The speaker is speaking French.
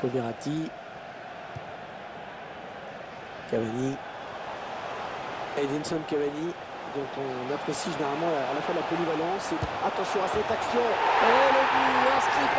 Marco Verratti. Cavani. Edinson Cavani, dont on apprécie généralement à la fois la polyvalence et attention à cette action. Oh le but